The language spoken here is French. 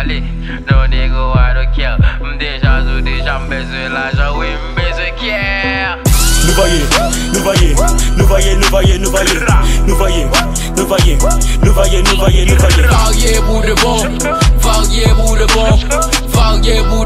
pale Non nego I don't care Mdeja sou deja mbezwe l'ajan Oui mbezwe kyer Nou voyez, nous voyez, nous voyez, nous voyez, nous voyez, nous voyez, nous voyez, nous voyez, nous voyez, nous voyez. Varié bout de bon, varié bout de bon, varié bout